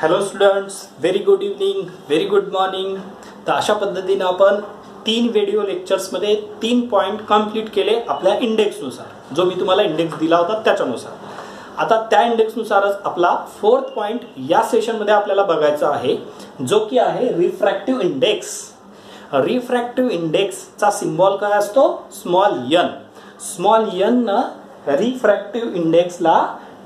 Hello students very good evening very good morning तर अशा पद्धतीनं आपण तीन व्हिडिओ लेक्चर्समध्ये तीन पॉईंट कंप्लीट केले आपल्या इंडेक्सनुसार जो मी तुम्हाला इंडेक्स दिला होता त्याच्यानुसार. आता त्या इंडेक्सनुसारच आपला फोर्थ पॉईंट या सेशनमध्ये आपल्याला बघायचा आहे जो की आहे रिफ्रॅक्टिव्ह इंडेक्स रिफ्रॅक्टिव्ह इंडेक्सचा सिम्बॉल काय असतो? Small N small N refractive इंडेक्सला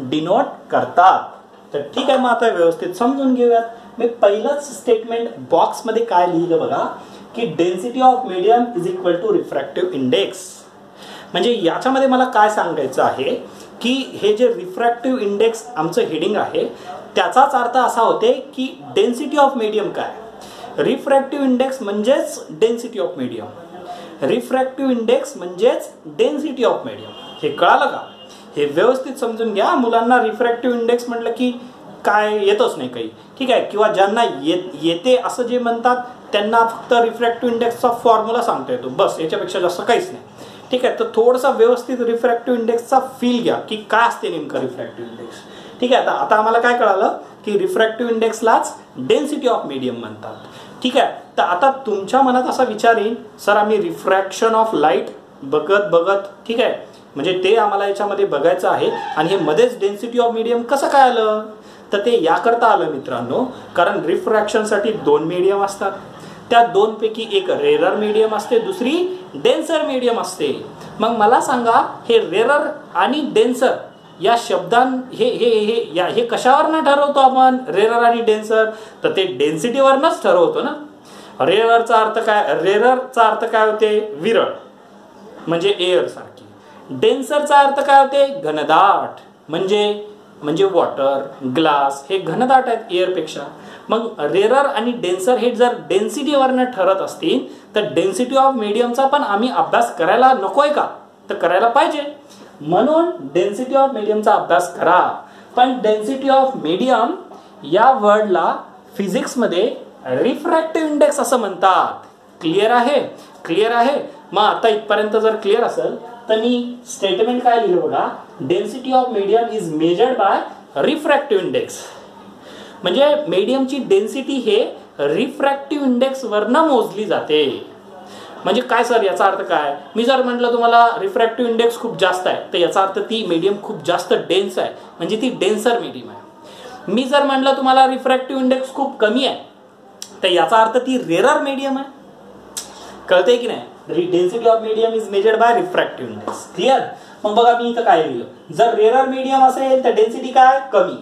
denote करतात. तर ठीक आहे मग आता व्यवस्थित समजून घेऊयात. मी पहिलंच स्टेटमेंट बॉक्समध्ये काय लिहिलं बघा की density of medium is equal to refractive index म्हणजे याच्यामध्ये मला काय सांगायचं आहे की हे जे रिफ्रॅक्टिव्ह इंडेक्स आमचं हेडिंग आहे त्याचाच अर्थ असा होते की डेन्सिटी ऑफ मीडियम काय? रिफ्रॅक्टिव्ह इंडेक्स म्हणजेच density of medium refractive index म्हणजेच डेन्सिटी ऑफ मीडियम हे कळालं का? हे व्यवस्थित समजून घ्या. मुलांना रिफ्रॅक्टिव्ह इंडेक्स म्हटलं की काय येतच नाही काही. ठीक आहे? किंवा ज्यांना येते असं जे म्हणतात त्यांना फक्त रिफ्रॅक्टिव्ह इंडेक्सचा फॉर्म्युला सांगता येतो. बस याच्यापेक्षा जास्त काहीच नाही. ठीक आहे? तर थोडंसं व्यवस्थित रिफ्रॅक्टिव्ह इंडेक्सचा फील घ्या की काय असते नेमकं रिफ्रॅक्टिव्ह इंडेक्स ठीक आहे? आता आता आम्हाला काय कळालं? की रिफ्रॅक्टिव्ह इंडेक्सलाच डेन्सिटी ऑफ मीडियम म्हणतात. ठीक आहे? तर आता तुमच्या मनात असा विचार येईल सर आम्ही रिफ्रॅक्शन ऑफ लाइट बघत बघत ठीक आहे? म्हणजे ते आम्हाला याच्यामध्ये बघायचं आहे आणि हे मध्येच डेन्सिटी ऑफ मीडियम कसं काय आलं? तर ते याकरता आलं मित्रांनो कारण रिफ्रॅक्शनसाठी दोन मीडियम असतात. त्या दोनपैकी एक रेरर मीडियम असते दुसरी डेन्सर मीडियम असते. मग मला सांगा हे रेरर आणि डेन्सर या शब्दां हे हे हे या हे कशावरनं ठरवतो आपण? रेरर आणि डेन्सर तर ते डेन्सिटीवरनच ठरवतो ना? रेररचा अर्थ काय? रेररचा अर्थ काय होते? विरळ. म्हणजे एअर सारखी. डेन्सरचा अर्थ काय होते? घनदाट. म्हणजे म्हणजे वॉटर ग्लास हे घनदाट आहेत एअरपेक्षा मग रेरर आणि डेन्सर हे जर डेन्सिटीवरनं ठरत असतील तर डेन्सिटी ऑफ मीडियमचा पण आम्ही अभ्यास करायला नकोय का? तर करायला पाहिजे. म्हणून डेन्सिटी ऑफ मीडियमचा अभ्यास करा. पण डेन्सिटी ऑफ मीडियम या वर्डला फिजिक्समध्ये रिफ्रॅक्टिव्ह इंडेक्स असं म्हणतात. क्लिअर आहे? क्लिअर आहे? मग आता इथपर्यंत जर क्लिअर असेल तर मी स्टेटमेंट काय लिहिलं बघा? Density of medium is measured by refractive index म्हणजे मीडियमची डेन्सिटी हे रिफ्रॅक्टिव्ह इंडेक्स वरनं मोजली जाते. म्हणजे काय सर याचा अर्थ काय? मी जर म्हटलं तुम्हाला रिफ्रॅक्टिव्ह इंडेक्स खूप जास्त आहे तर याचा अर्थ ती मीडियम खूप जास्त डेन्स आहे. म्हणजे ती डेन्सर मीडियम आहे. मी जर म्हटलं तुम्हाला रिफ्रॅक्टिव्ह इंडेक्स खूप कमी आहे तर याचा अर्थ ती रेरर मीडियम आहे. कळते की नाही? Density of medium is measured by refractive index clear मग बघा मी इथं काय लिहिलं. जर रेरर मीडियम असेल तर डेन्सिटी काय? कमी.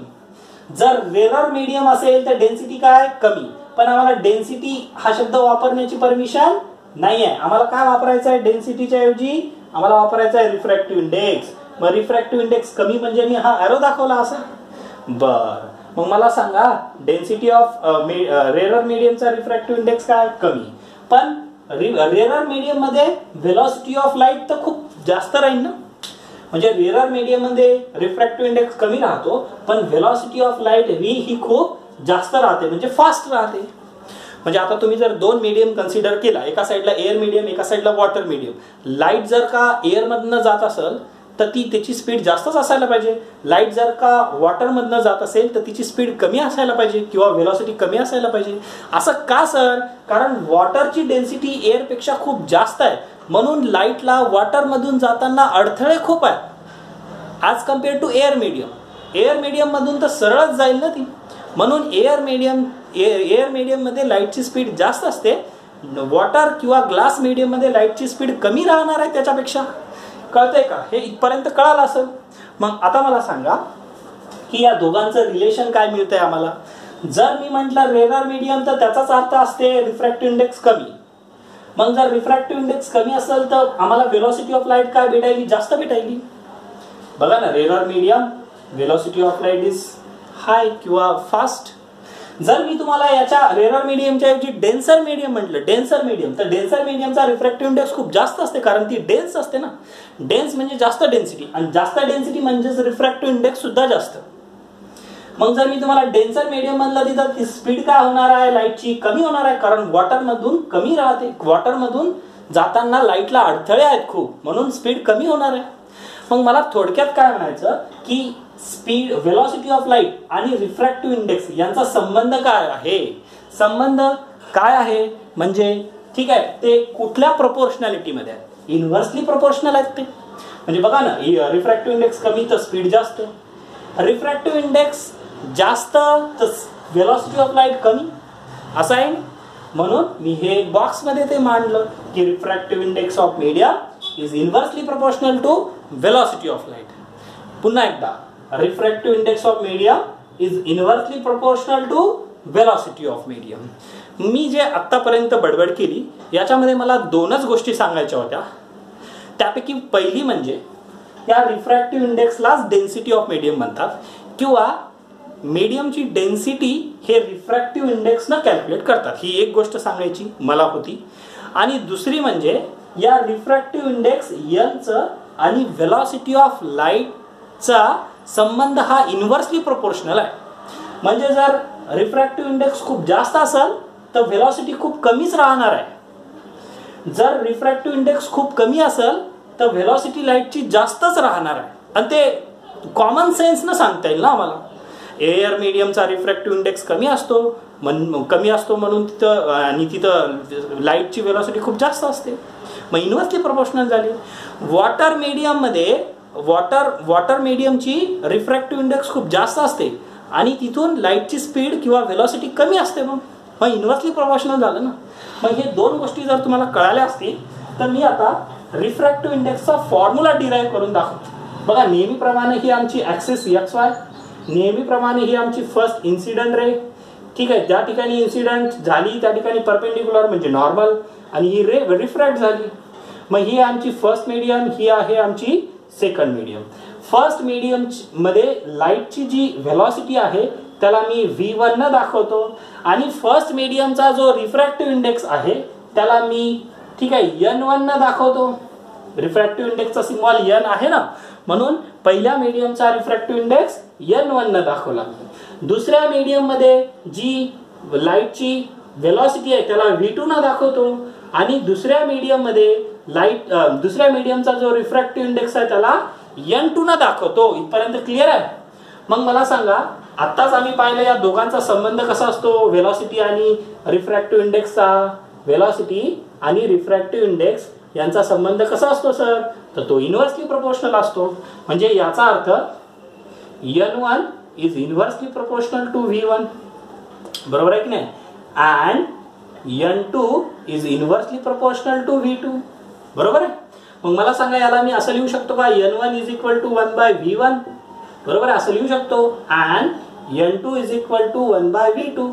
जर रेरर मीडियम असेल तर डेन्सिटी काय? कमी. पण आम्हाला डेन्सिटी हा शब्द वापरण्याची परमिशन नाही आहे आम्हाला काय वापरायचं आहे? डेन्सिटीच्या ऐवजी आम्हाला वापरायचं आहे रिफ्रॅक्टिव्ह इंडेक्स मग रिफ्रॅक्टिव्ह इंडेक्स कमी म्हणजे मी हा अॅरो दाखवला असा? बर. मग मला सांगा डेन्सिटी ऑफ रेरर मीडियमचा रिफ्रॅक्टिव्ह इंडेक्स काय? कमी. पण रेरर मीडियममध्ये व्हेलॉसिटी ऑफ लाइट तर खूप जास्त राहील ना? म्हणजे रेरर मीडियममध्ये रिफ्रॅक्टिव्ह इंडेक्स कमी राहतो पण व्हेलॉसिटी ऑफ लाइट व्ही ही खूप जास्त राहते म्हणजे फास्ट राहते. म्हणजे आता तुम्ही जर दोन मीडियम कन्सिडर केला एका साईडला एअर मीडियम एका साईडला वॉटर मीडियम लाइट जर का एअरमधनं जात असेल तर ती त्याची स्पीड जास्तच असायला पाहिजे. लाइट जर का वॉटरमधनं जात असेल तर तिची स्पीड कमी असायला पाहिजे किंवा व्हेलॉसिटी कमी असायला पाहिजे. असं का सर कारण वॉटरची डेन्सिटी एअरपेक्षा खूप जास्त आहे. म्हणून लाईटला वॉटरमधून जाताना अडथळे खूप आहेत. As compare to air medium air मीडियममधून तर सरळच जाईल ना ती. म्हणून एअर मीडियम एअर मीडियममध्ये लाईटची स्पीड जास्त असते. वॉटर किंवा ग्लास मीडियममध्ये लाईटची स्पीड कमी राहणार आहे त्याच्यापेक्षा. कळतंय का? हे इथपर्यंत कळालं असेल. मग आता मला सांगा की या दोघांचं रिलेशन काय मिळतंय आम्हाला? जर मी म्हटलं रेरर मीडियम तर त्याचाच अर्थ असते रिफ्रॅक्टिव्ह इंडेक्स कमी. मग जर रिफ्रॅक्टिव्ह इंडेक्स कमी असेल तर आम्हाला व्हेलॉसिटी ऑफ लाइट काय भेटायली? जास्त भेटायली. बघा ना rarer medium velocity of light is high किंवा फास्ट जर मी तुम्हाला याच्या रेरर मीडियमच्या ऐवजी डेन्सर मीडियम म्हटलं डेन्सर मीडियम तर डेन्सर मीडियमचा रिफ्रॅक्टिव्ह इंडेक्स खूप जास्त असते कारण ती डेन्स असते ना. डेन्स म्हणजे जास्त डेन्सिटी आणि जास्त डेन्सिटी म्हणजेच रिफ्रॅक्टिव्ह इंडेक्स सुद्धा जास्त. मग जर मी तुम्हाला डेन्सर मीडियम म्हणलं तिथं ती स्पीड काय होणार आहे? लाईटची कमी होणार आहे कारण वॉटरमधून कमी राहते. वॉटरमधून जाताना लाईटला अडथळे आहेत खूप. म्हणून स्पीड कमी होणार आहे. मग मला थोडक्यात काय म्हणायचं की स्पीड व्हेलॉसिटी ऑफ लाइट आणि रिफ्रॅक्टिव्ह इंडेक्स यांचा संबंध काय आहे? संबंध काय आहे? म्हणजे ठीक आहे ते कुठल्या प्रपोर्शनॅलिटीमध्ये आहे इन्व्हर्सली प्रपोर्शनल आहेत ते. म्हणजे बघा ना रिफ्रॅक्टिव्ह इंडेक्स कमी तर स्पीड जास्त. रिफ्रॅक्टिव्ह इंडेक्स जास्त तर व्हेलॉसिटी ऑफ लाइट कमी. असं आहे. म्हणून मी हे बॉक्समध्ये ते मांडलं की refractive index of media is inversely proportional to velocity of light पुन्हा एकदा refractive index of media is inversely proportional to velocity of medium मी जे आत्तापर्यंत बडबड केली याच्यामध्ये मला दोनच गोष्टी सांगायच्या होत्या. त्यापैकी पहिली म्हणजे या रिफ्रॅक्टिव्ह इंडेक्सलाच डेन्सिटी ऑफ मीडियम म्हणतात किंवा मीडियमची डेन्सिटी हे रिफ्रॅक्टिव्ह इंडेक्सनं कॅल्क्युलेट करतात. ही एक गोष्ट सांगायची मला होती. आणि दुसरी म्हणजे या रिफ्रॅक्टिव्ह इंडेक्स यनचं आणि व्हेलॉसिटी ऑफ लाईटचा संबंध हा इन्व्हर्सली प्रोपोर्शनल आहे. म्हणजे जर रिफ्रॅक्टिव्ह इंडेक्स खूप जास्त असेल तर व्हेलॉसिटी खूप कमीच राहणार आहे. जर रिफ्रॅक्टिव्ह इंडेक्स खूप कमी असेल तर व्हेलॉसिटी लाईटची जास्तच राहणार आहे. आणि ते कॉमन सेन्सनं सांगता येईल ना आम्हाला. एअर मीडियमचा रिफ्रॅक्टिव्ह इंडेक्स कमी असतो मन कमी असतो म्हणून तिथं आणि तिथं लाईटची व्हेलॉसिटी खूप जास्त असते. मग इन्व्हर्सली प्रपोर्शनल झाली वॉटर मीडियममध्ये वॉटर वॉटर मीडियमची रिफ्रॅक्टिव्ह इंडेक्स खूप जास्त असते. आणि तिथून लाईटची स्पीड किंवा व्हेलॉसिटी कमी असते मग. मग इन्व्हर्सली प्रपोर्शनल झालं ना. मग हे दोन गोष्टी जर तुम्हाला कळाल्या असतील तर मी आता रिफ्रॅक्टिव्ह इंडेक्सचा फॉर्म्युला डिराईव्ह करून दाखवतो. बघा नेहमीप्रमाणे ही आमची ॲक्सेस एक्स वाय नेहमीप्रमाणे ही आमची फर्स्ट इन्सिडंट रे ठीक आहे ज्या ठिकाणी इन्सिडंट झाली त्या ठिकाणी परपेंडिक्युलर म्हणजे नॉर्मल आणि ही रे रिफ्रॅक्ट झाली. मग ही आमची फर्स्ट मीडियम ही आहे आमची सेकंड मीडियम फर्स्ट मीडियममध्ये लाईटची जी व्हेलॉसिटी आहे त्याला मी व्ही वन न दाखवतो. आणि फर्स्ट मीडियमचा जो रिफ्रॅक्टिव्ह इंडेक्स आहे त्याला मी ठीक आहे यन वन न दाखवतो. रिफ्रॅक्टिव्ह इंडेक्सचा सिम्बॉल एन आहे ना? म्हणून पहिल्या मीडियमचा रिफ्रॅक्टिव्ह इंडेक्स एन वन न दाखवला. दुसऱ्या मीडियममध्ये जी लाईटची व्हेलॉसिटी आहे त्याला व्ही टू न दाखवतो. आणि दुसऱ्या मीडियममध्ये लाइट दुसऱ्या मीडियमचा जो रिफ्रॅक्टिव्ह इंडेक्स आहे त्याला एन टू न दाखवतो. इथपर्यंत क्लिअर आहे? मग मला सांगा आत्ताच आम्ही पाहिलं या दोघांचा संबंध कसा असतो? व्हेलॉसिटी आणि रिफ्रॅक्टिव्ह इंडेक्सचा व्हेलॉसिटी आणि रिफ्रॅक्टिव्ह इंडेक्स यांचा संबंध कसा असतो सर तर तो इन्व्हर्सली प्रपोर्शनल असतो. म्हणजे याचा अर्थ N one is inversely proportional to V one बरोबर आहे की नाही? And N two is inversely proportional to V two बरोबर आहे? मग मला सांगा याला मी असं लिहू शकतो का? N one is equal to one by V one बरोबर आहे? असं लिहू शकतो. And N two is equal to one by V two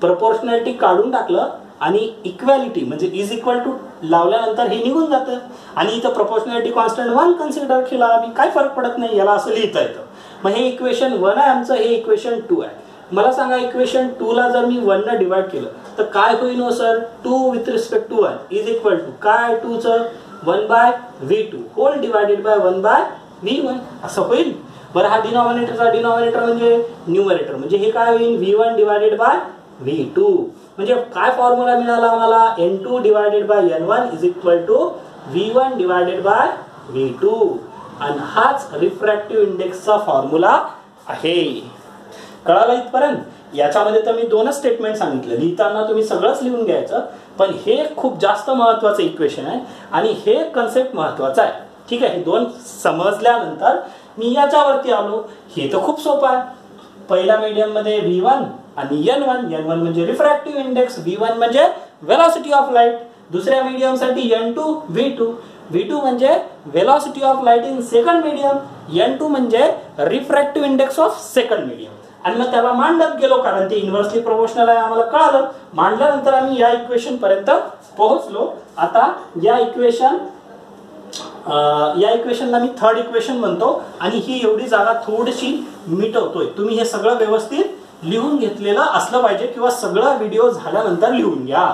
proportionality काढून टाकलं आणि इक्वॅलिटी म्हणजे इज इक्वल टू लावल्यानंतर हे निघून जातं. आणि इथं प्रपोर्शनॅलिटी कॉन्स्टंट वन कन्सिडर केला आम्ही काय फरक पडत नाही? याला असं लिहिता येतं. मग हे इक्वेशन वन आहे आमचं हे इक्वेशन टू आहे. मला सांगा इक्वेशन टू ला जर मी वन न डिवाइड केलं तर काय होईल हो sir two with respect to one is equal to काय? टूचं one by V two whole divided by one by V one असं होईल? बरं हा डिनॉमिनेटरचा डिनॉमिनेटर म्हणजे न्यूमरेटर म्हणजे हे काय होईल? V one divided by V two म्हणजे काय फॉर्म्युला मिळाला आम्हाला? N two divided by N one is equal to V one divided by V two आणि हाच रिफ्रॅक्टिव्ह इंडेक्सचा फॉर्म्युला आहे. कळालं इथपर्यंत? याच्यामध्ये तर मी दोनच स्टेटमेंट सांगितलं. लिहिताना तुम्ही सगळंच लिहून घ्यायचं पण हे खूप जास्त महत्वाचं इक्वेशन आहे आणि हे कन्सेप्ट महत्वाचं आहे. ठीक आहे? हे दोन समजल्यानंतर मी याच्यावरती आलो. हे तर खूप सोपं आहे. पहिल्या मीडियममध्ये व्ही वन आणि एन वन एन वन म्हणजे रिफ्रॅक्टिव्ह इंडेक्स व्ही वन म्हणजे वेलॉसिटी ऑफ लाइट दुसऱ्या मीडियमसाठी N two V two V two म्हणजे velocity of light in second medium N two म्हणजे refractive index of second medium आणि मग त्याला मांडत गेलो कारण ते इन्व्हर्सली प्रोपोर्शनल आहे आम्हाला कळालं. मांडल्यानंतर आम्ही या इक्वेशन पर्यंत पोहोचलो. आता या इक्वेशन या इक्वेशनला मी थर्ड इक्वेशन म्हणतो. आणि ही एवढी जागा थोडीशी मिटवतोय. तुम्ही हे सगळं व्यवस्थित लिहून घेतलेलं असलं पाहिजे किंवा सगळं व्हिडिओ झाल्यानंतर लिहून घ्या.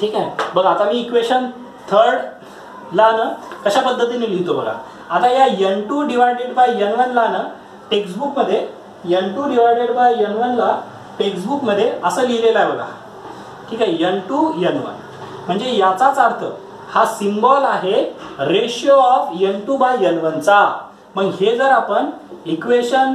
ठीक आहे? बघा आता मी इक्वेशन थर्ड ला ना कशा पद्धतीने लिहितो बघा? आता या N two divided by N one ला ना टेक्स्टबुकमध्ये N two divided by N वनला टेक्स्टबुकमध्ये असं लिहिलेलं आहे बघा. ठीक आहे एन टू एन वन म्हणजे याचाच अर्थ हा सिम्बॉल आहे ratio of N two by N वनचा मग हे जर आपण इक्वेशन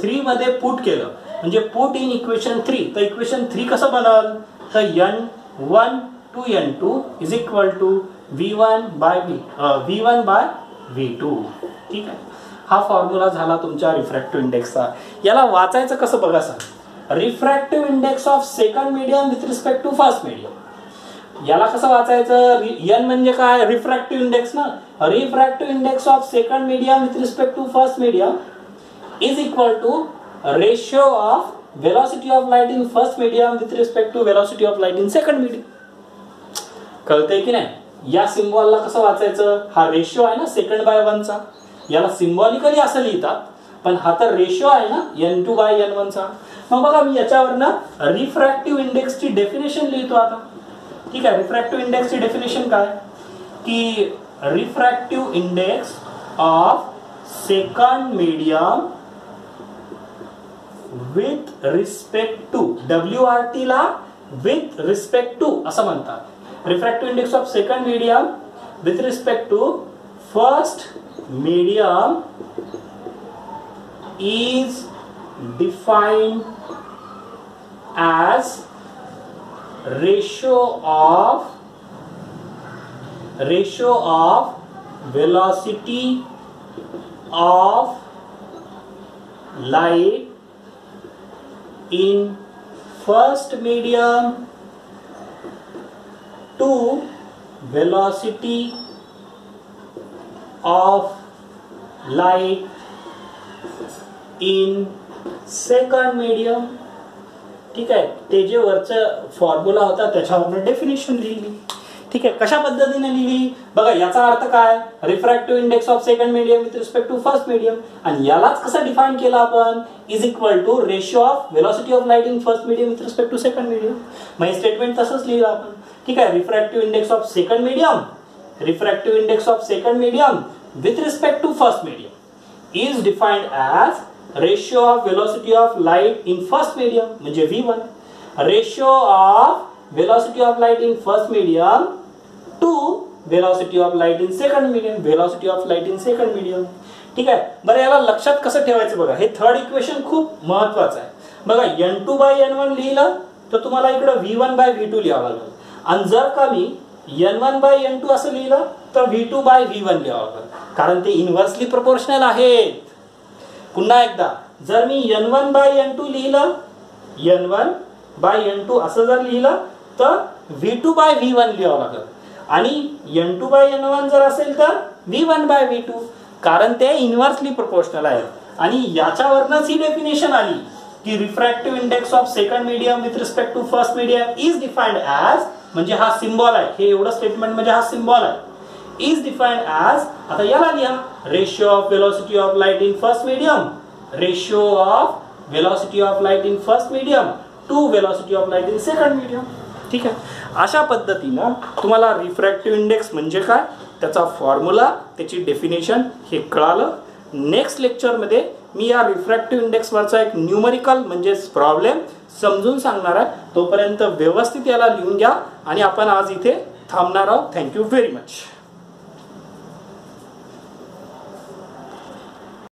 थ्रीमध्ये पुट केलं म्हणजे पुट इन इक्वेशन थ्री तर इक्वेशन थ्री कसं बनल? तर N one two N two is equal to V one by V V one by V two ठीक आहे? हा फॉर्म्युला झाला तुमच्या रिफ्रॅक्टिव्ह इंडेक्सचा याला वाचायचं कसं बघा sir refractive index of second medium with respect to first medium याला कसं वाचायचं? एन म्हणजे काय? रिफ्रॅक्टिव्ह इंडेक्स ना? Refractive index of second medium with respect to first medium is equal to ratio of velocity of light in first medium with respect to velocity of light in second medium. कळतंय की नाही? या सिम्बॉलला कसं वाचायचं? हा ratio आहे ना second by वनचा याला सिम्बॉलिकली असं लिहितात. पण हा तर रेशिओ आहे ना एन टू बाय एन वनचा मग बघा मी याच्यावरनं रिफ्रॅक्टिव्ह इंडेक्सची डेफिनेशन लिहितो आता. ठीक आहे रिफ्रॅक्टिव्ह इंडेक्सची डेफिनेशन काय? की refractive index of second medium with respect to W R T ला विथ रिस्पेक्ट टू असं म्हणतात. Refractive index of second medium with respect to first medium is defined as ratio of ratio of velocity of light in first medium to velocity of light in second medium ठीक आहे? ते जे वरचं formula होता त्याच्यावरनं definition लिहिली. ठीक आहे? कशा पद्धतीने लिहिली? बघा याचा अर्थ काय? Refractive index of second medium with respect to first medium आणि यालाच कसं डिफाईन केलं आपण? Is equal to ratio of velocity of light in first medium with respect to second medium मग हे स्टेटमेंट तसंच लिहिलं आपण. ठीक आहे? Refractive index of second medium refractive index of second medium with respect to first medium is defined as ratio of velocity of light in first medium म्हणजे V one ratio of velocity of light in first medium to velocity of light in second medium velocity of light in second medium ठीक आहे? बरं याला लक्षात कसं ठेवायचं बघा? हे थर्ड इक्वेशन खूप महत्वाचं आहे. बघा N two by N one लिहिलं तर तुम्हाला इकडं V one by V two लिहावं लागेल. आणि जर का मी N one by N two असं लिहिलं तर V two by V one लिहावं लागेल. कारण ते इन्व्हर्सली प्रपोर्शनल आहेत. पुन्हा एकदा जर मी N one by N two लिहिलं N one by N two असं जर लिहिलं तर V two by V one लिहावं लागेल. आणि N two by N one जर असेल तर V one by V two कारण ते इन्व्हर्सली प्रपोर्शनल आहेत. आणि याच्यावरनच ही डेफिनेशन आली की refractive index of second medium with respect to first medium is defined as म्हणजे हा सिम्बॉल आहे. हे एवढं स्टेटमेंट म्हणजे हा सिम्बॉल आहे. इज डिफाईंड ऍज आता याला लिहा. Ratio of velocity of light in first medium ratio of velocity of light in first medium to velocity of light in second medium ठीक आहे? अशा पद्धतीनं तुम्हाला रिफ्रॅक्टिव्ह इंडेक्स म्हणजे काय? त्याचा फॉर्म्युला त्याची डेफिनेशन हे कळालं. नेक्स्ट लेक्चरमध्ये मी या रिफ्रॅक्टिव्ह इंडेक्सवरचा एक न्यूमरिकल म्हणजेच प्रॉब्लेम समजून सांगणार आहे. तोपर्यंत व्यवस्थित याला लिहून घ्या आणि आपण आज इथे थांबणार आहोत. Thank you very much